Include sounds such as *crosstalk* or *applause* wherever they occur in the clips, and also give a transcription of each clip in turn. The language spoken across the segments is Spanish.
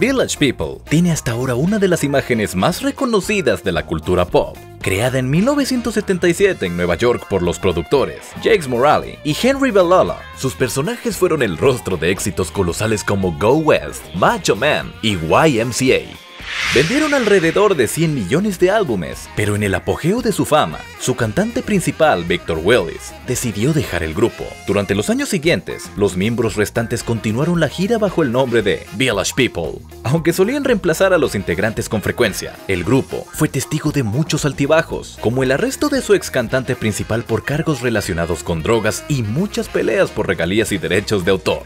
Village People tiene hasta ahora una de las imágenes más reconocidas de la cultura pop. Creada en 1977 en Nueva York por los productores Jakes Morale y Henry Bellala, sus personajes fueron el rostro de éxitos colosales como Go West, Macho Man y YMCA. Vendieron alrededor de 100 millones de álbumes, pero en el apogeo de su fama, su cantante principal, Victor Willis, decidió dejar el grupo. Durante los años siguientes, los miembros restantes continuaron la gira bajo el nombre de Village People. Aunque solían reemplazar a los integrantes con frecuencia, el grupo fue testigo de muchos altibajos, como el arresto de su ex cantante principal por cargos relacionados con drogas y muchas peleas por regalías y derechos de autor.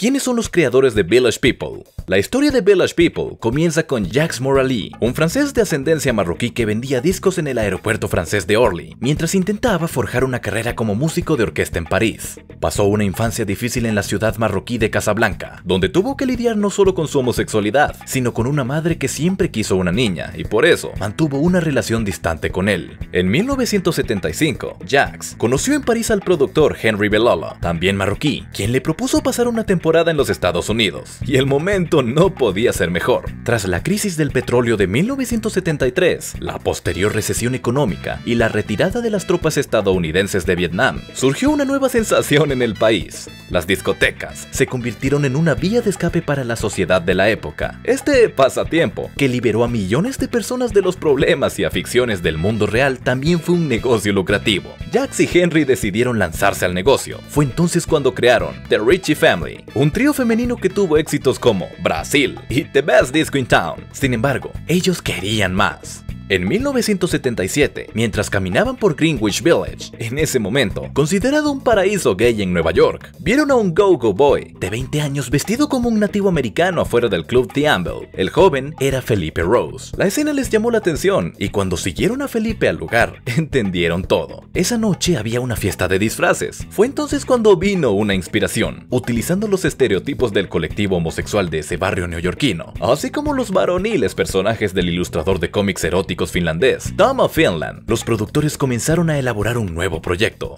¿Quiénes son los creadores de Village People? La historia de Village People comienza con Jacques Morali, un francés de ascendencia marroquí que vendía discos en el aeropuerto francés de Orly, mientras intentaba forjar una carrera como músico de orquesta en París. Pasó una infancia difícil en la ciudad marroquí de Casablanca, donde tuvo que lidiar no solo con su homosexualidad, sino con una madre que siempre quiso una niña y por eso mantuvo una relación distante con él. En 1975, Jacques conoció en París al productor Henry Bellola, también marroquí, quien le propuso pasar una temporada en los Estados Unidos, y el momento no podía ser mejor. Tras la crisis del petróleo de 1973, la posterior recesión económica y la retirada de las tropas estadounidenses de Vietnam, surgió una nueva sensación en el país. Las discotecas se convirtieron en una vía de escape para la sociedad de la época. Este pasatiempo, que liberó a millones de personas de los problemas y aficiones del mundo real, también fue un negocio lucrativo. Jax y Henry decidieron lanzarse al negocio. Fue entonces cuando crearon The Richie Family, un trío femenino que tuvo éxitos como Brasil y The Best Disco in Town. Sin embargo, ellos querían más. En 1977, mientras caminaban por Greenwich Village, en ese momento, considerado un paraíso gay en Nueva York, vieron a un go-go boy de 20 años vestido como un nativo americano afuera del club The Amble. El joven era Felipe Rose. La escena les llamó la atención y cuando siguieron a Felipe al lugar, *laughs* entendieron todo. Esa noche había una fiesta de disfraces. Fue entonces cuando vino una inspiración, utilizando los estereotipos del colectivo homosexual de ese barrio neoyorquino, así como los varoniles personajes del ilustrador de cómics eróticos finlandés, Tom of Finland, los productores comenzaron a elaborar un nuevo proyecto.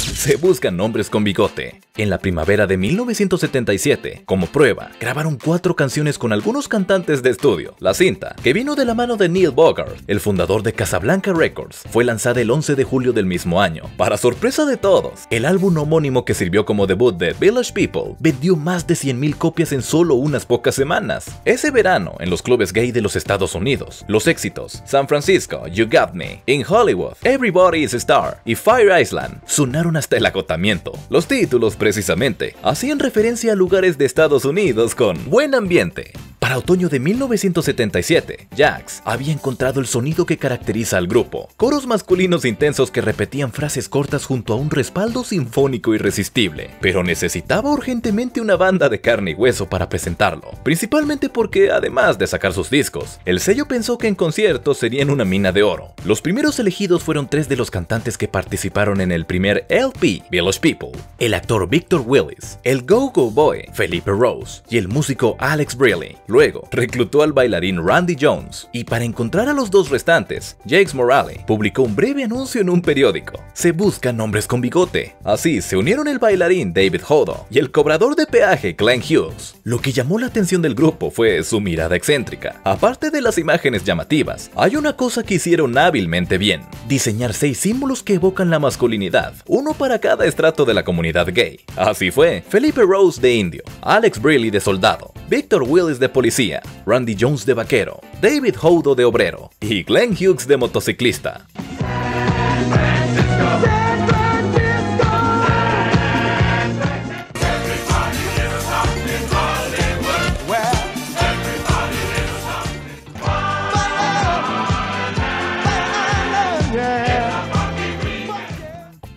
Se buscan nombres con bigote. En la primavera de 1977, como prueba, grabaron cuatro canciones con algunos cantantes de estudio. La cinta, que vino de la mano de Neil Bogart, el fundador de Casablanca Records, fue lanzada el 11 de julio del mismo año. Para sorpresa de todos, el álbum homónimo que sirvió como debut de Village People vendió más de 100.000 copias en solo unas pocas semanas. Ese verano, en los clubes gay de los Estados Unidos, los éxitos San Francisco, You Got Me, In Hollywood, Everybody is a Star y Fire Island sonaron hasta el agotamiento. Los títulos precisamente hacían referencia a lugares de Estados Unidos con buen ambiente, para otoño de 1977, Jax había encontrado el sonido que caracteriza al grupo. Coros masculinos intensos que repetían frases cortas junto a un respaldo sinfónico irresistible, pero necesitaba urgentemente una banda de carne y hueso para presentarlo, principalmente porque además de sacar sus discos, el sello pensó que en conciertos serían una mina de oro. Los primeros elegidos fueron tres de los cantantes que participaron en el primer LP, Village People, el actor Victor Willis, el Go-Go Boy, Felipe Rose, y el músico Alex Briley. Luego, reclutó al bailarín Randy Jones, y para encontrar a los dos restantes, Jakes Morale publicó un breve anuncio en un periódico. Se buscan hombres con bigote. Así se unieron el bailarín David Hodo y el cobrador de peaje Glenn Hughes. Lo que llamó la atención del grupo fue su mirada excéntrica. Aparte de las imágenes llamativas, hay una cosa que hicieron hábilmente bien. Diseñar seis símbolos que evocan la masculinidad, uno para cada estrato de la comunidad gay. Así fue, Felipe Rose de indio, Alex Briley de soldado, Victor Willis de policía, Randy Jones de vaquero, David Hodo de obrero y Glenn Hughes de motociclista.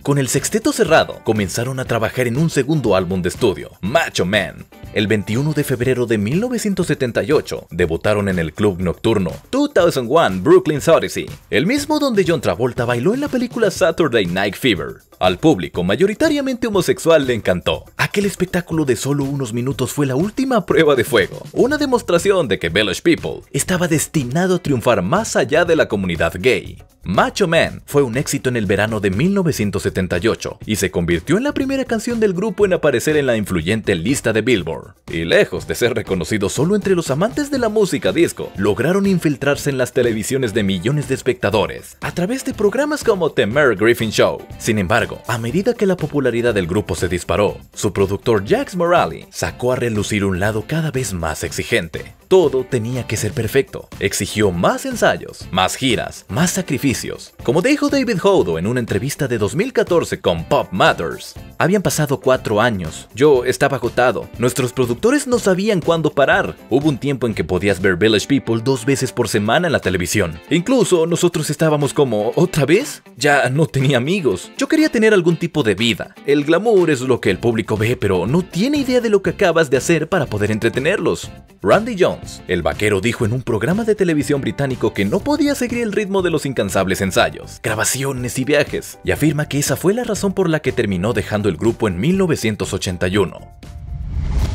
Con el sexteto cerrado, comenzaron a trabajar en un segundo álbum de estudio, Macho Man. El 21 de febrero de 1978, debutaron en el club nocturno 2001 Brooklyn's Odyssey, el mismo donde John Travolta bailó en la película Saturday Night Fever. Al público, mayoritariamente homosexual, le encantó. Aquel espectáculo de solo unos minutos fue la última prueba de fuego, una demostración de que Village People estaba destinado a triunfar más allá de la comunidad gay. Macho Man fue un éxito en el verano de 1978 y se convirtió en la primera canción del grupo en aparecer en la influyente lista de Billboard. Y lejos de ser reconocido solo entre los amantes de la música disco, lograron infiltrarse en las televisiones de millones de espectadores a través de programas como The Merv Griffin Show. Sin embargo, a medida que la popularidad del grupo se disparó, su productor Jax Morale sacó a relucir un lado cada vez más exigente. Todo tenía que ser perfecto. Exigió más ensayos, más giras, más sacrificios. Como dijo David Hodo en una entrevista de 2014 con Pop Matters, habían pasado cuatro años. Yo estaba agotado. Nuestros productores no sabían cuándo parar. Hubo un tiempo en que podías ver Village People dos veces por semana en la televisión. Incluso nosotros estábamos como, ¿otra vez? Ya no tenía amigos. Yo quería tener algún tipo de vida. El glamour es lo que el público ve, pero no tiene idea de lo que acabas de hacer para poder entretenerlos. Randy Jones, el vaquero, dijo en un programa de televisión británico que no podía seguir el ritmo de los incansables ensayos, grabaciones y viajes, y afirma que esa fue la razón por la que terminó dejando el grupo en 1981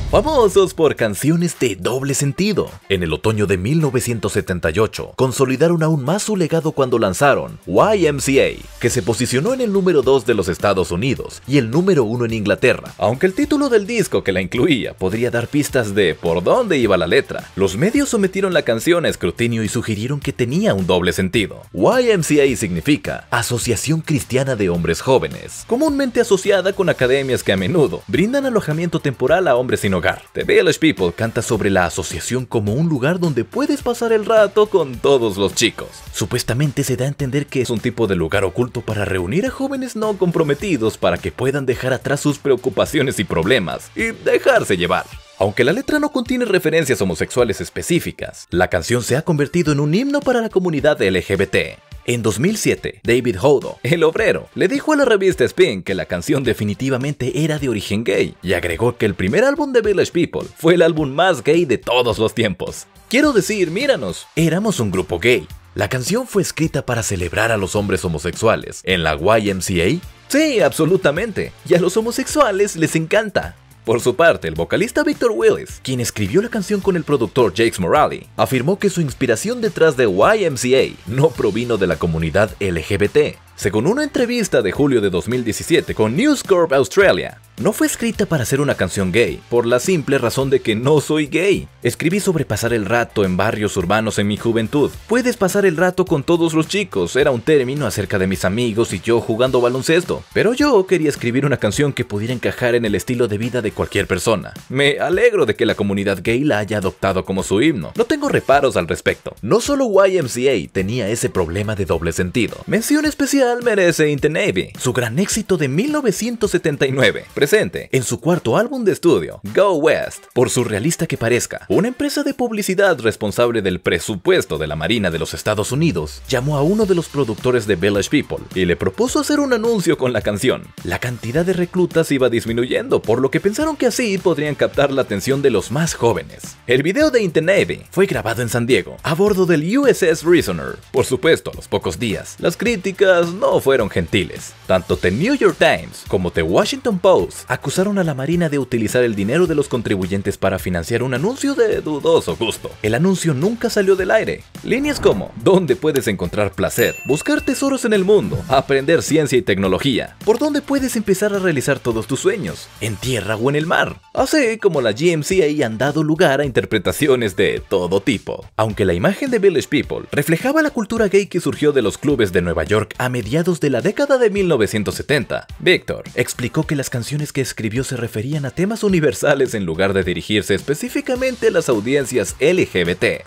famosos por canciones de doble sentido. En el otoño de 1978, consolidaron aún más su legado cuando lanzaron YMCA, que se posicionó en el número 2 de los Estados Unidos y el número 1 en Inglaterra. Aunque el título del disco que la incluía podría dar pistas de por dónde iba la letra, los medios sometieron la canción a escrutinio y sugirieron que tenía un doble sentido. YMCA significa Asociación Cristiana de Hombres Jóvenes, comúnmente asociada con academias que a menudo brindan alojamiento temporal a hombres sin The Village People canta sobre la asociación como un lugar donde puedes pasar el rato con todos los chicos. Supuestamente se da a entender que es un tipo de lugar oculto para reunir a jóvenes no comprometidos para que puedan dejar atrás sus preocupaciones y problemas y dejarse llevar. Aunque la letra no contiene referencias homosexuales específicas, la canción se ha convertido en un himno para la comunidad LGBT. En 2007, David Hodo, el obrero, le dijo a la revista Spin que la canción definitivamente era de origen gay y agregó que el primer álbum de Village People fue el álbum más gay de todos los tiempos. Quiero decir, míranos, éramos un grupo gay. La canción fue escrita para celebrar a los hombres homosexuales en la YMCA. Sí, absolutamente. Y a los homosexuales les encanta. Por su parte, el vocalista Victor Willis, quien escribió la canción con el productor Jakes Morale, afirmó que su inspiración detrás de YMCA no provino de la comunidad LGBT, según una entrevista de julio de 2017 con News Corp Australia, no fue escrita para ser una canción gay, por la simple razón de que no soy gay. Escribí sobre pasar el rato en barrios urbanos en mi juventud. Puedes pasar el rato con todos los chicos, era un término acerca de mis amigos y yo jugando baloncesto. Pero yo quería escribir una canción que pudiera encajar en el estilo de vida de cualquier persona. Me alegro de que la comunidad gay la haya adoptado como su himno. No tengo reparos al respecto. No solo YMCA tenía ese problema de doble sentido. Mención especial merece Navy, su gran éxito de 1979, presente en su cuarto álbum de estudio, Go West. Por surrealista que parezca, una empresa de publicidad responsable del presupuesto de la Marina de los Estados Unidos llamó a uno de los productores de Village People y le propuso hacer un anuncio con la canción. La cantidad de reclutas iba disminuyendo, por lo que pensaron que así podrían captar la atención de los más jóvenes. El video de Navy fue grabado en San Diego, a bordo del USS Reasoner. Por supuesto, a los pocos días, las críticas no fueron gentiles. Tanto The New York Times como The Washington Post acusaron a la Marina de utilizar el dinero de los contribuyentes para financiar un anuncio de dudoso gusto. El anuncio nunca salió del aire. Líneas como, ¿dónde puedes encontrar placer? Buscar tesoros en el mundo, aprender ciencia y tecnología. ¿Por dónde puedes empezar a realizar todos tus sueños? ¿En tierra o en el mar? Así como la GMCA han dado lugar a interpretaciones de todo tipo. Aunque la imagen de Village People reflejaba la cultura gay que surgió de los clubes de Nueva York a mediados de la década de 1970. Víctor explicó que las canciones que escribió se referían a temas universales en lugar de dirigirse específicamente a las audiencias LGBT.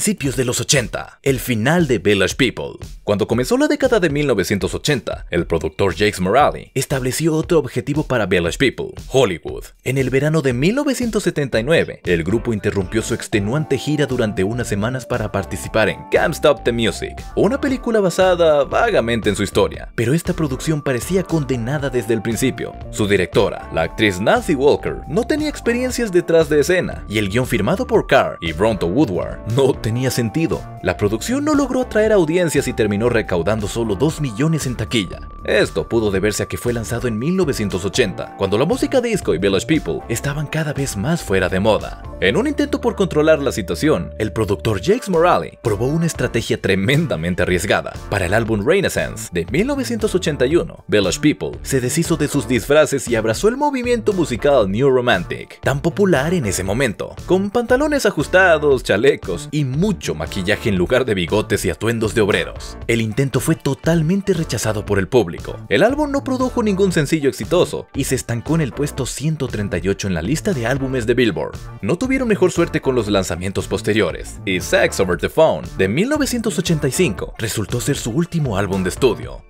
Principios de los 80, el final de Village People. Cuando comenzó la década de 1980, el productor Jakes Morale estableció otro objetivo para Village People, Hollywood. En el verano de 1979, el grupo interrumpió su extenuante gira durante unas semanas para participar en Can't Stop the Music, una película basada vagamente en su historia, pero esta producción parecía condenada desde el principio. Su directora, la actriz Nancy Walker, no tenía experiencias detrás de escena, y el guion firmado por Carr y Bronto Woodward no tenía sentido. La producción no logró atraer audiencias y terminó recaudando solo 2 millones en taquilla. Esto pudo deberse a que fue lanzado en 1980, cuando la música disco y Village People estaban cada vez más fuera de moda. En un intento por controlar la situación, el productor Jakes Morale probó una estrategia tremendamente arriesgada. Para el álbum Renaissance de 1981, Village People se deshizo de sus disfraces y abrazó el movimiento musical New Romantic, tan popular en ese momento, con pantalones ajustados, chalecos y mucho maquillaje en lugar de bigotes y atuendos de obreros. El intento fue totalmente rechazado por el público. El álbum no produjo ningún sencillo exitoso y se estancó en el puesto 138 en la lista de álbumes de Billboard. No tuvieron mejor suerte con los lanzamientos posteriores, y Sex Over the Phone de 1985 resultó ser su último álbum de estudio.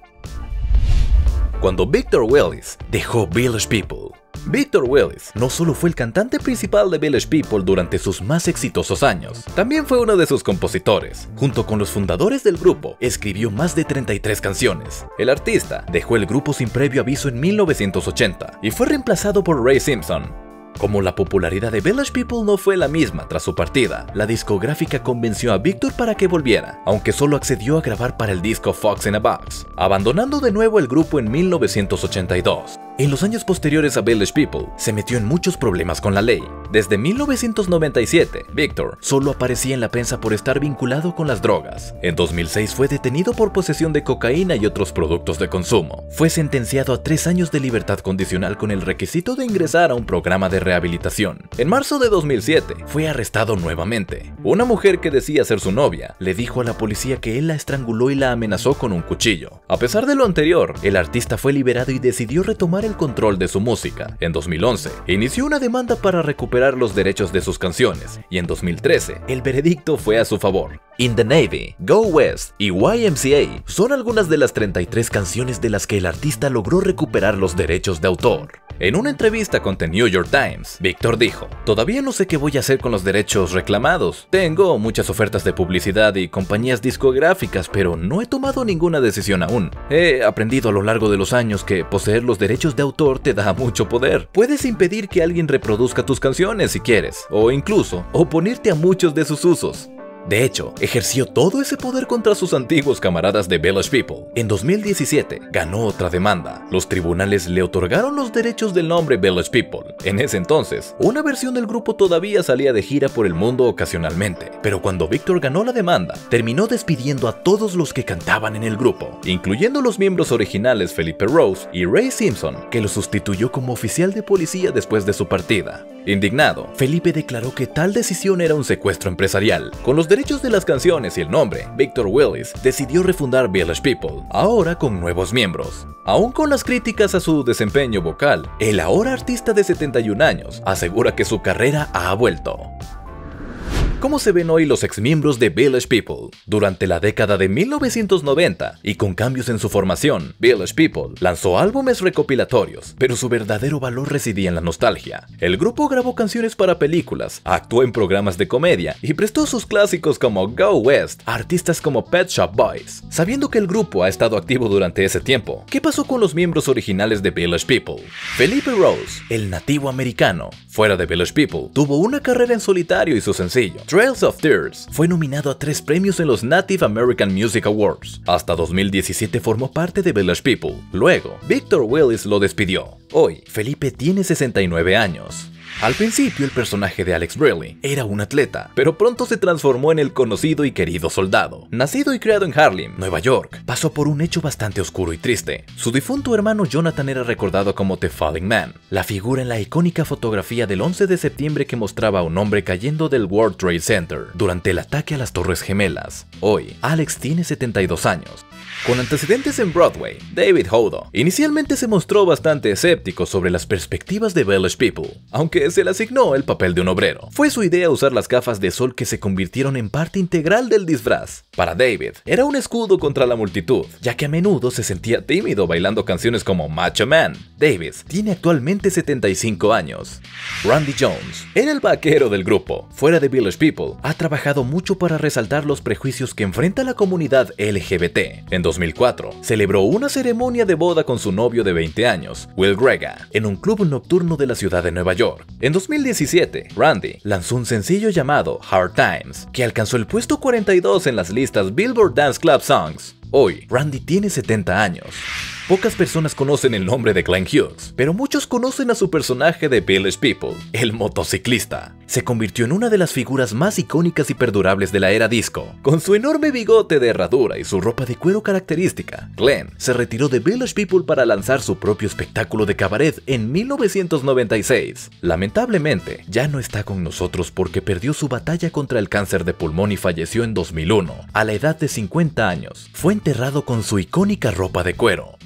Cuando Victor Willis dejó Village People, Victor Willis no solo fue el cantante principal de Village People durante sus más exitosos años, también fue uno de sus compositores. Junto con los fundadores del grupo, escribió más de 33 canciones. El artista dejó el grupo sin previo aviso en 1980 y fue reemplazado por Ray Simpson, como la popularidad de Village People no fue la misma tras su partida, la discográfica convenció a Victor para que volviera, aunque solo accedió a grabar para el disco Fox in a Box, abandonando de nuevo el grupo en 1982. En los años posteriores a Village People, se metió en muchos problemas con la ley. Desde 1997, Victor solo aparecía en la prensa por estar vinculado con las drogas. En 2006 fue detenido por posesión de cocaína y otros productos de consumo. Fue sentenciado a tres años de libertad condicional con el requisito de ingresar a un programa de rehabilitación. En marzo de 2007, fue arrestado nuevamente. Una mujer que decía ser su novia le dijo a la policía que él la estranguló y la amenazó con un cuchillo. A pesar de lo anterior, el artista fue liberado y decidió retomar el control de su música. En 2011, inició una demanda para recuperar los derechos de sus canciones, y en 2013, el veredicto fue a su favor. In the Navy, Go West y YMCA son algunas de las 33 canciones de las que el artista logró recuperar los derechos de autor. En una entrevista con The New York Times, Víctor dijo, Todavía no sé qué voy a hacer con los derechos reclamados. Tengo muchas ofertas de publicidad y compañías discográficas, pero no he tomado ninguna decisión aún. He aprendido a lo largo de los años que poseer los derechos de autor te da mucho poder. Puedes impedir que alguien reproduzca tus canciones si quieres, o incluso oponerte a muchos de sus usos. De hecho, ejerció todo ese poder contra sus antiguos camaradas de Village People. En 2017, ganó otra demanda. Los tribunales le otorgaron los derechos del nombre Village People. En ese entonces, una versión del grupo todavía salía de gira por el mundo ocasionalmente, pero cuando Victor ganó la demanda, terminó despidiendo a todos los que cantaban en el grupo, incluyendo los miembros originales Felipe Rose y Ray Simpson, que lo sustituyó como oficial de policía después de su partida. Indignado, Felipe declaró que tal decisión era un secuestro empresarial. Con los derechos de las canciones y el nombre, Victor Willis decidió refundar Village People, ahora con nuevos miembros. Aún con las críticas a su desempeño vocal, el ahora artista de 71 años asegura que su carrera ha vuelto. ¿Cómo se ven hoy los exmiembros de Village People? Durante la década de 1990 y con cambios en su formación, Village People lanzó álbumes recopilatorios, pero su verdadero valor residía en la nostalgia. El grupo grabó canciones para películas, actuó en programas de comedia y prestó sus clásicos como Go West a artistas como Pet Shop Boys. Sabiendo que el grupo ha estado activo durante ese tiempo, ¿qué pasó con los miembros originales de Village People? Felipe Rose, el nativo americano, fuera de Village People, tuvo una carrera en solitario y su sencillo, Trails of Tears fue nominado a tres premios en los Native American Music Awards. Hasta 2017 formó parte de Village People. Luego, Victor Willis lo despidió. Hoy, Felipe tiene 69 años. Al principio el personaje de Alex Briley era un atleta, pero pronto se transformó en el conocido y querido soldado. Nacido y criado en Harlem, Nueva York, pasó por un hecho bastante oscuro y triste. Su difunto hermano Jonathan era recordado como The Falling Man, la figura en la icónica fotografía del 11 de septiembre que mostraba a un hombre cayendo del World Trade Center durante el ataque a las Torres Gemelas. Hoy, Alex tiene 72 años con antecedentes en Broadway, David Hodo inicialmente se mostró bastante escéptico sobre las perspectivas de Village People, aunque se le asignó el papel de un obrero. Fue su idea usar las gafas de sol que se convirtieron en parte integral del disfraz. Para David, era un escudo contra la multitud, ya que a menudo se sentía tímido bailando canciones como Macho Man. David tiene actualmente 75 años. Randy Jones era el vaquero del grupo. Fuera de Village People, ha trabajado mucho para resaltar los prejuicios que enfrenta la comunidad LGBT. En 2004, celebró una ceremonia de boda con su novio de 20 años, Will Grega, en un club nocturno de la ciudad de Nueva York. En 2017, Randy lanzó un sencillo llamado Hard Times, que alcanzó el puesto 42 en las listas Billboard Dance Club Songs. Hoy, Randy tiene 70 años. Pocas personas conocen el nombre de Glenn Hughes, pero muchos conocen a su personaje de Village People, el motociclista. Se convirtió en una de las figuras más icónicas y perdurables de la era disco. Con su enorme bigote de herradura y su ropa de cuero característica, Glenn se retiró de Village People para lanzar su propio espectáculo de cabaret en 1996. Lamentablemente, ya no está con nosotros porque perdió su batalla contra el cáncer de pulmón y falleció en 2001, a la edad de 50 años. Fue enterrado con su icónica ropa de cuero.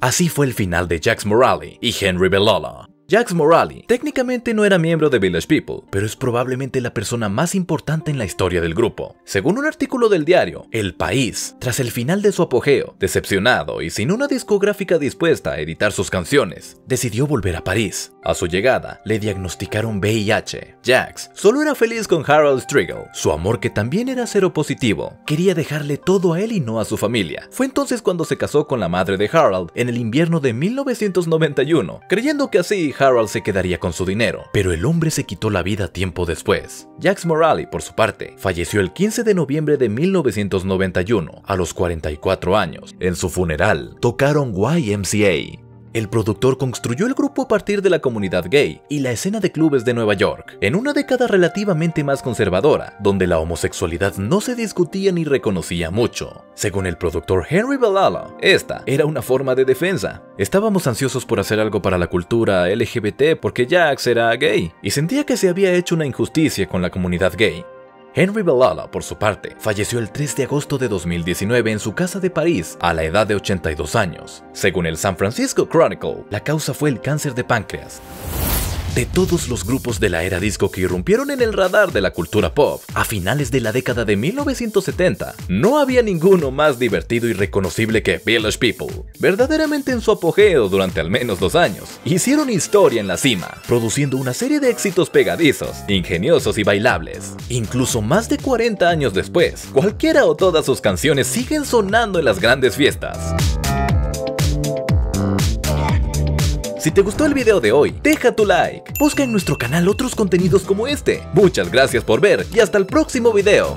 Así fue el final de Jax Morali y Henry Bellola. Jax Morali técnicamente no era miembro de Village People, pero es probablemente la persona más importante en la historia del grupo. Según un artículo del diario El País, tras el final de su apogeo, decepcionado y sin una discográfica dispuesta a editar sus canciones, decidió volver a París. A su llegada, le diagnosticaron VIH. Jax solo era feliz con Harold Striegel, su amor que también era cero positivo. Quería dejarle todo a él y no a su familia. Fue entonces cuando se casó con la madre de Harold en el invierno de 1991, creyendo que así Harold se quedaría con su dinero, pero el hombre se quitó la vida tiempo después. Jax Morali, por su parte, falleció el 15 de noviembre de 1991, a los 44 años. En su funeral, tocaron YMCA, el productor construyó el grupo a partir de la comunidad gay y la escena de clubes de Nueva York, en una década relativamente más conservadora, donde la homosexualidad no se discutía ni reconocía mucho. Según el productor Henry Bellala, esta era una forma de defensa. Estábamos ansiosos por hacer algo para la cultura LGBT porque Jax era gay, y sentía que se había hecho una injusticia con la comunidad gay. Henry Bellala, por su parte, falleció el 3 de agosto de 2019 en su casa de París a la edad de 82 años. Según el San Francisco Chronicle, la causa fue el cáncer de páncreas. De todos los grupos de la era disco que irrumpieron en el radar de la cultura pop a finales de la década de 1970, no había ninguno más divertido y reconocible que Village People. Verdaderamente en su apogeo durante al menos dos años, hicieron historia en la cima, produciendo una serie de éxitos pegadizos, ingeniosos y bailables. Incluso más de 40 años después, cualquiera o todas sus canciones siguen sonando en las grandes fiestas. Si te gustó el video de hoy, deja tu like. Busca en nuestro canal otros contenidos como este. Muchas gracias por ver y hasta el próximo video.